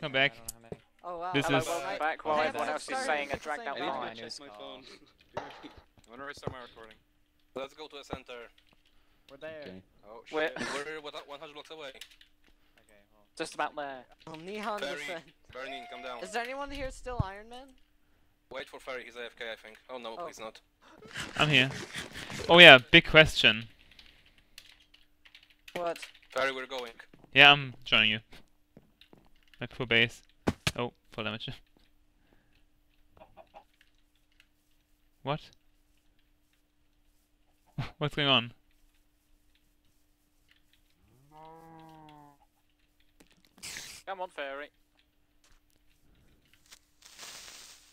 welcome back. Oh wow. This Hello, is- welcome back while I everyone else is saying a at the dragged same out I need to time. line. check my call. phone. I'm gonna restart my recording. Let's go to the center. We're there. Okay. Oh Where- shit. We're what- 100 blocks away. Okay, well. Just about there. Oh, Neon Fairy, defend. Bernie, come down. Is there anyone here still Iron Man? Wait for Fairy, he's AFK, I think. Oh no, Oh. he's not. I'm here. Oh yeah, big question. What? Fairy, we're going. Yeah, I'm joining you. Back for base. Oh, full damage. What? What's going on? Come on, Fairy.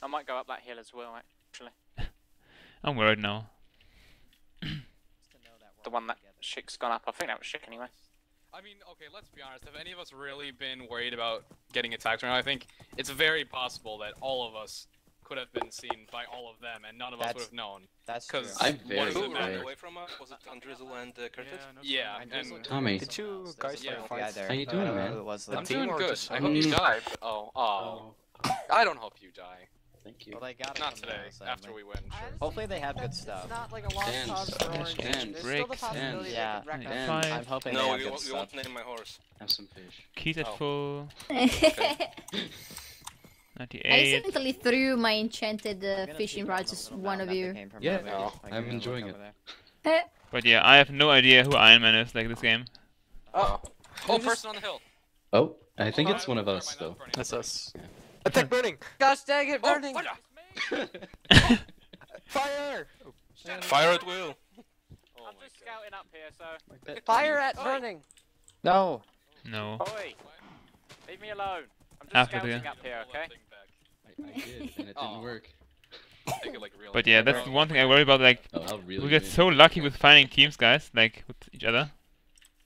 I might go up that hill as well, actually. I'm worried now. Just to know that we're The one that. Chick's gone up. I think that was Chick anyway. I mean, okay, let's be honest. Have any of us really been worried about getting attacked right now? I think it's very possible that all of us could have been seen by all of them, and none of us would have known. That's true. 'Cause I'm what very does it Who ran away from us? Was it Andrizzle and uh, Curtis? no Yeah, And and Tommy. did Did you guys There's a fight guy fights? there. How you doing, don't man? was, I'm doing good. I hope you Mm. die. but- Oh, oh. I don't hope you die. Thank you. Well, they got Not today. though. After we win, I sure. Hopefully they think have good stuff. It's not like a lost Dance, cause for Orange. dance, There's still the bricks, possibility they could Yeah. Dance. I'm hoping they No, have you, good won't- you stuff. won't name my horse. Have some fish. Keys at Oh. full. I 98. accidentally threw my enchanted uh, fishing peek rod around to one of you. Yeah, no, I'm enjoying it. But yeah, I have no idea who Iron Man is like this game. Oh. Oh, person on the hill. Oh, I think Oh, it's one of us though. That's us. Yeah. Attack burning! Gosh dang it, Oh, burning! fire! Fire! Fire at will. Oh I'm just God. scouting up here, so. Fire at Oi. burning! No! No. Oi! Leave me alone. I'm just After the- scouting up here, okay? I, I did, and it didn't Aw. work. It like real. But yeah, that's the one thing I worry about. Like, Oh, really. we get win. so lucky with finding teams, guys, like with each other.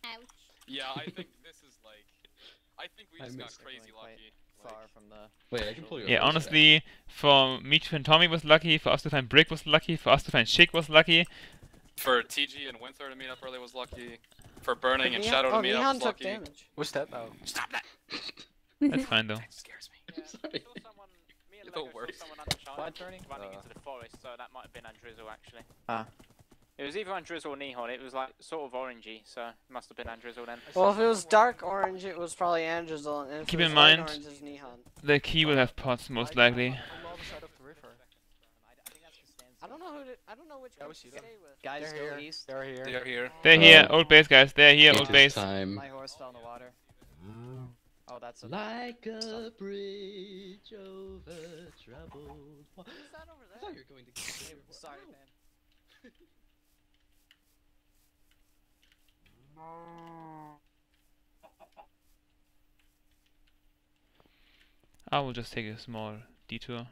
Ouch. Yeah, I think this is like. I think we I just got missed it. crazy Quite lucky. Far from the. Wait, I can pull your. Yeah, horse back. honestly, for me to find Tommy was lucky. For us to find Brick was lucky. For us to find Chick was lucky. for TG and Winther to meet up early was lucky. For Burning and Neon- Shadow to oh, meet up was took lucky. damage. What's that? Oh. Stop that! That's fine though. That scares me. Yeah, Sorry. saw someone, me and The worst. someone uncharted What turning? running Uh. into the forest, so that might have been Andrizzle actually. Ah. It was either Andrizzle or Nihon. It was like sort of orangey, so it must have been Andrizzle then. Well, if it was dark orange, it was probably Andrizzle, and if Keep in mind- orange, it's Neon. The key will have pots most likely. On the other side of the river. I don't know who to, I don't know which Yeah, one we to see with. Guys, They're go here. east. They're here. They are here. They're um, here, Oh. old base, guys. They're here, old base. time. My horse fell in the water. Oh, that's a. Like a bridge over troubled water. Who's that over I thought you were going to. Sorry, man. I will just take a small detour.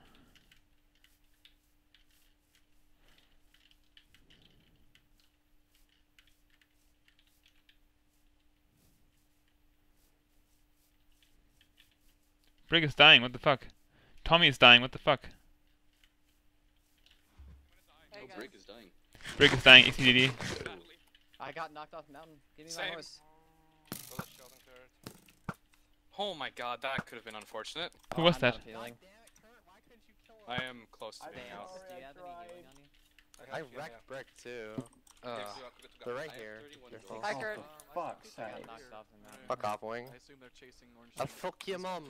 Brick is dying, what the fuck? Tommy is dying, what the fuck? Hey, Oh. Brick is dying. Brick is dying, XDD. I got knocked off the mountain. Give me my Same. horse. Oh my god, that could have been unfortunate. Who Oh, was I'm that? out of healing. I am close to being out. Do you have any healing on you? I wrecked Brick too. Uh, They're right here. Careful. Hi, Kurt. Fuck's I got sake. knocked off the mountain. Fuck off, Wing. I assume they're chasing orange. I'll fuck your mom.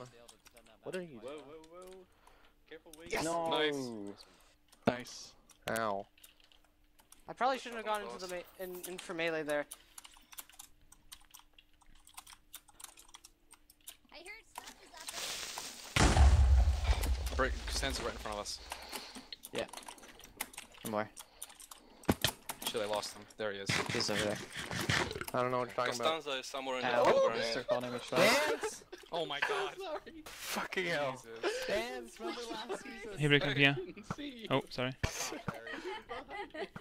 What are you? Whoa, whoa, whoa. Careful, wait. Yes. No. Nice. Nice. Ow. I probably shouldn't have gone into the in, in for melee there. I heard stuff is up. Break stands right in front of us. Yeah. One more. Shit, I lost him. There he is. He's over there. I don't know what you're talking about. Costanza is somewhere in the Ow. background. Circle damage. Dance! Oh my god. Fucking hell. Jesus. Dance! Remember last season? Hey, Brick, I'm here. Oh, sorry.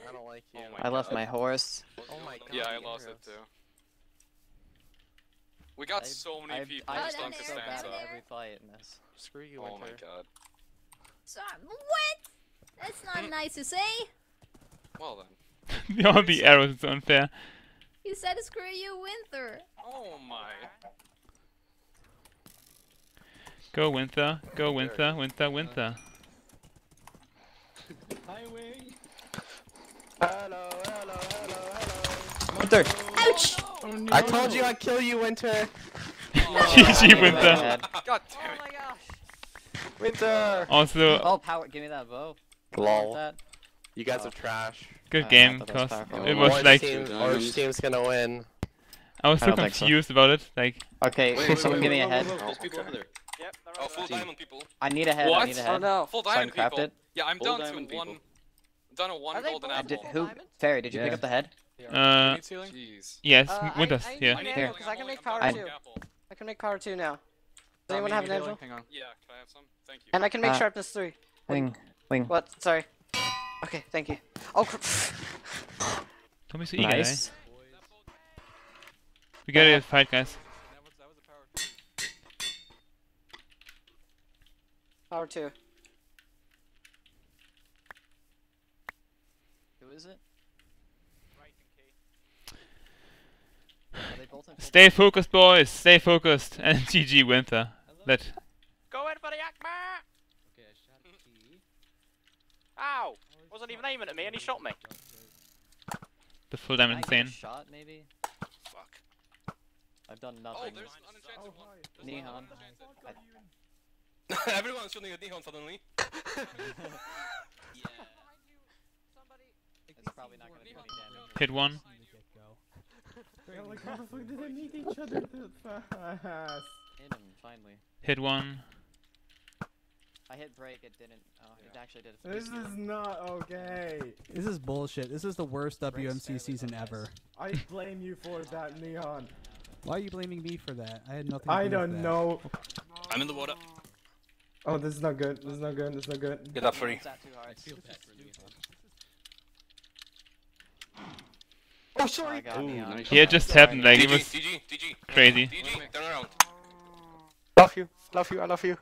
I don't like you. Oh my I left my horse. Oh my god. Yeah, I you lost it too. We got I- so many I've, people I've just down on there, so bad Costanza. every fight in this. Screw you, Oh my god. So, what? That's not nice to say. Well then. All the arrows, it's unfair. You said screw you, Winter. Oh my. Go Winter, go Winter, Winter, Winter. Hi, Wing. Hello, hello, hello, hello. Winter. Ouch! I told you I'd kill you, Winter. GG Winter. God Oh damn it. my gosh. Winter. Also, Oh, power! Give me that bow. Lol. That. You guys Oh. are trash. good I game, thought that was cause it was Orange like team, orange team's gonna win. I was I so don't think so. confused about it. Like Okay, Wait, can wait, someone wait, give me a head? There's people over there. Yep, Oh, full diamond people. I need a head. I need a Oh head. no. Full I can diamond craft people. it. Yeah, I'm Full down to one. people. I'm down to one Are they golden both I apple. did, who? diamond? Fairy, did you pick up the head? uh, Jeez. yes, Uh, I- Winter's I need here. I need arrow, I can make I'm power down too. I can make power two now. Does anyone have an healing? angel? Hang on. Yeah, can I have some? Thank you. And I can make Uh, sharpness three. Wing. Wing. What? Sorry. Okay, thank you. Oh, cr- Don't be so eager, eh? Nice. We gotta fight, guys. power two. Is it? Are they both in Stay focused, boys. Stay focused. And GG Winter. That Go in for the Akbar! Okay, I shot T. Ow! Oh, Wasn't even aiming at me and he shot me. the full Can diamond I get a insane. shot, maybe? Fuck. I've done Oh, nothing. there's oh, unenchanted one. There's one Neon. Everyone's shooting at Nihon suddenly. It's probably not gonna do any damage. Hit one. like, how the fuck did they meet each other that fast? Hit him, finally. Hit one. I hit break, it didn't. Oh, it actually did. This is not okay. This is bullshit. This is the worst Break's WMC season ever. I blame you for that, Neon. Why are you blaming me for that? I had nothing to I do don't know. I'm in the water. Oh, this is not good. This is not good. This is not good. Get up free. It's at two hearts. Oh, I sorry. got Ooh, nice. Yeah, it just happened. Like it was DG, DG. crazy. DG, turn around. Love you. Love you. I love you.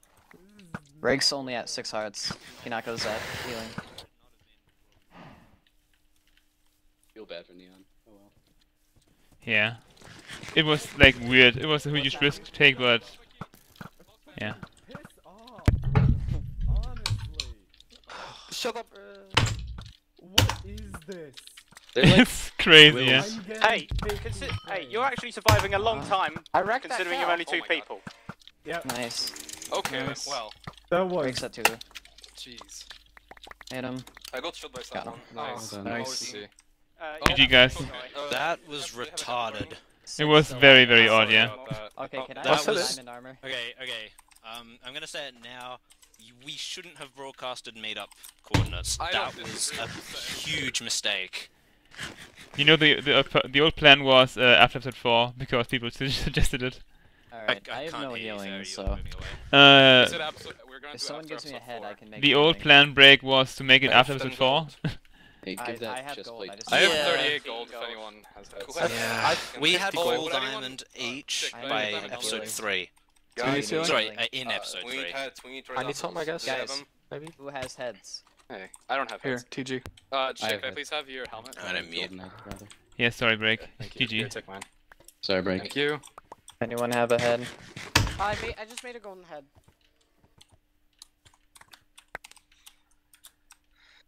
Break's only at six hearts. Hinako's at healing. Feel bad for Neon. Oh well. Yeah. It was like weird. It was a huge risk to take, but yeah. Piss off. Honestly. Shut up. What is this? They're like it's crazy. Yeah. Hey, consi- hey, you're actually surviving a long time, I considering you're only two Oh my God. people. Yep, Nice. Okay, Nice. well. That was. Break's at two. Jeez. Hit him. I got shot by someone. him. Nice. Well Nice done. to. Uh, Oh, GG guys. Uh, That was have- we have a retarded. It was very very odd. Yeah. Okay, can I that have was- diamond armor? Okay, okay. Um, I'm gonna say it now. We shouldn't have broadcasted made-up coordinates. That was a huge mistake. You know the the uh, the old plan was uh, after episode four because people su- suggested it. Alright, I, I, have no healing, so. Uh, Is it absolute? We're going if someone gives me a head, four. I can make the old healing. plan break was to make it I after episode 10 four. gold. Hey, I, that I have chest gold. I just I have need- 38 Yeah. gold if anyone has heads. Who has- Yeah, I've- we had Oh, full would anyone- diamond uh, each by episode three. Guys, healing? Sorry, uh, in Uh, episode three. heads. We need I need some, I guess. Guys. Maybe. Who has heads? Hey, I don't have Here, heads. TG. Uh, I Chick, have can I please have your helmet? I didn't mute. Golden Knight. Yeah, sorry break. Thank you. Here, take mine. Sorry, break. Thank you. Anyone have a head? I made, I just made a golden head.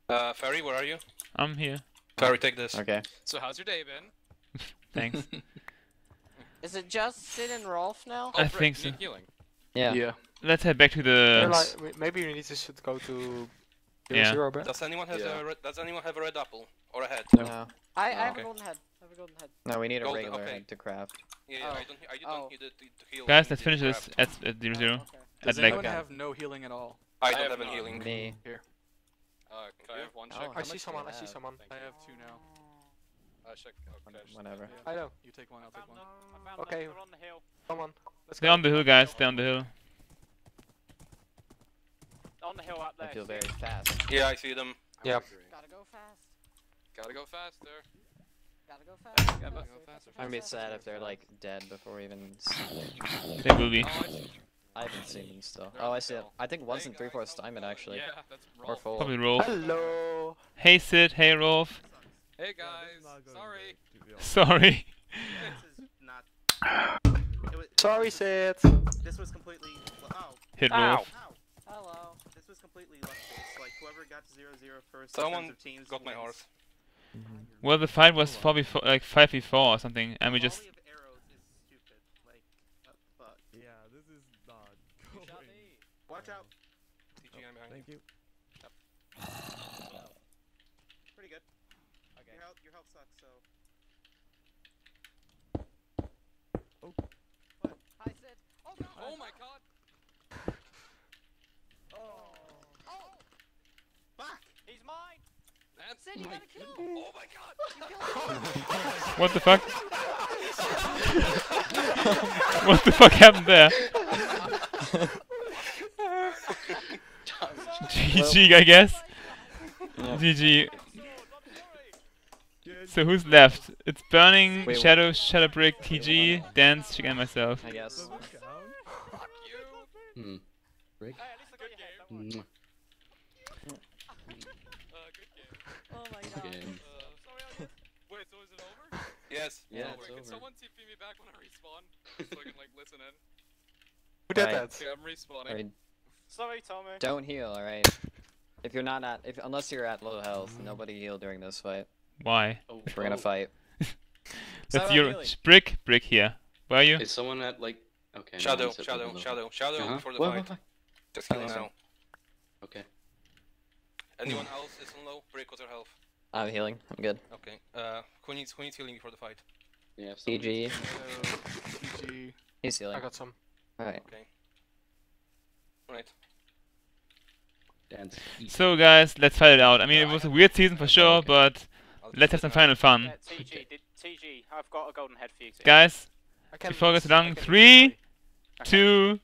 Uh, Fairy, where are you? I'm here. Fairy, take this. Okay. So, how's your day been? Thanks. Is it just Sid and Rolf now? I Brick, think so. Healing. Yeah. Yeah. Let's head back to the. like, maybe you need to should go to zero Yeah. zero. Does anyone have Yeah. a red, Does anyone have a red apple or a head? No. I, I Oh. have Okay. a golden head. I have a golden head. No, we need a regular okay. head to craft. Yeah, Oh. I don't. I don't Oh. need it to, to heal. Guys, let's finish this grab. at, at zero Oh, zero. okay. Does At like anyone have no healing at all? I I don't have have any healing. Me. Uh, can I have one Oh, check? how I see someone. I see someone. I have two now. Uh, check. Okay. just- Whatever. I know. You take one, I'll take one. Okay. They're on the hill. Come on. Let's They're on the hill, guys. They're on the hill. On the hill up there. I there. feel very fast. Yeah, I see them. Yep. Gotta go fast. Gotta go faster. Gotta go fast. Gotta Gotta go faster. I'm gonna be sad if they're like dead before we even. s- They will be. Oh, I. I haven't seen them still. They're Oh, I see it. I think once Hey, in three guys, fourths how's it diamond actually. Yeah, that's Or Rolf. full. Probably Rolf. Hello. Hey Sid. Hey Rolf. Hey guys, sorry. Sorry. This is not. It was, Sorry, Sid. this was completely. Oh. Hit Ow. Wolf. Hello completely. Like whoever got to zero zero first. Someone teams got wins. my horse. Mm-hmm. Well, the fight was four before, like five before or something, and we just. Uh, yeah, this is thank you. Yep. Pretty good. Okay. Your health, your health sucks, so What the fuck? what the fuck happened there? GG, I guess. GG. So who's left? It's Burning, Wait, Shadow, Shadowbrick, TG, Dance, Chicken, and myself. I guess. Fuck you! Hmm. Break. Hey, at least I got your head. Don't worry. Mwah. Uh, good game. Oh my god. Game. Uh, sorry, I guess. Wait, so is it over? Yes. Yeah, over. it's Can over. someone TP me back when I respawn? so I can like listen in. Who did Right. that? Okay, I'm respawning. Alright, Sorry, Tommy. don't heal, alright? If you're not at, if unless you're at low health, nobody heal during this fight. Why? Oh, If we're gonna fight. That's Sarah your healing. Brick, Brick here. Where are you? Is someone at like? Okay. no Shadow, one's at shadow, shadow, shadow Uh-huh. before the Well, fight. well, Just healing Oh, now. Okay. Anyone else is on low? Break what's your health? I'm healing. I'm good. Okay. Uh, who needs who needs healing before the fight? Yeah. if someone- GG. GG. He's I got some. Alright. Okay. Right. Dance. So guys, let's fight it out. I mean, it was a weird season for sure, Okay. but let's have some final fun. Yeah, TG, did, TG, I've got a golden head for you. too. Guys, I can Before it goes I along, can three, easily- two,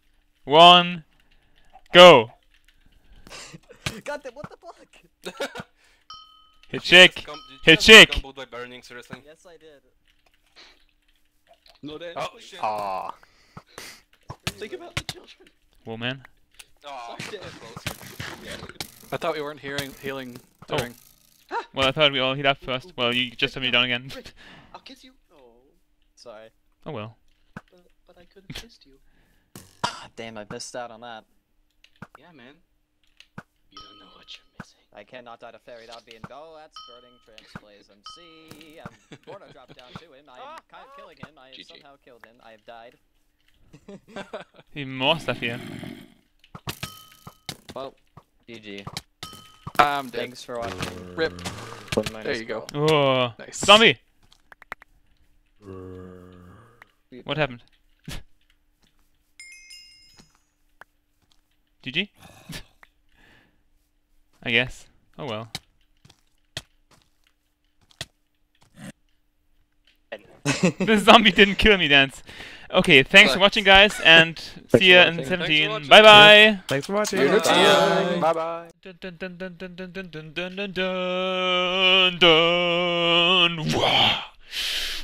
one, go! God damn, what the fuck? Hit chick! Just com- did you Hit just chick! by burning, seriously. Yes, I did. No dance. Oh shit! Aw. Think about the children. Woman. Oh, Fuck yeah. I thought we weren't hearing healing Oh. Well, I thought we all hit up first. Well, you just told me down again. I'll kiss you. Oh, Sorry. Oh well. but, but I could have kissed you. Ah, damn, I missed out on that. Yeah, man. You don't know what you're missing. I cannot die to fairy. That would be in go. That's burning Tramps MC. And Borno dropped down to him. I am kind of killing him. I have GG. somehow killed him. I have died. Even more stuff here. Well, GG. I'm dead. Thanks for watching. Rip. There you go. Oh, Nice. zombie! What happened? GG? I guess. Oh well. the zombie didn't kill me, Dance. Okay, thanks for watching, guys, and see ya in 17. Bye bye! Thanks for watching. Bye bye. Dun dun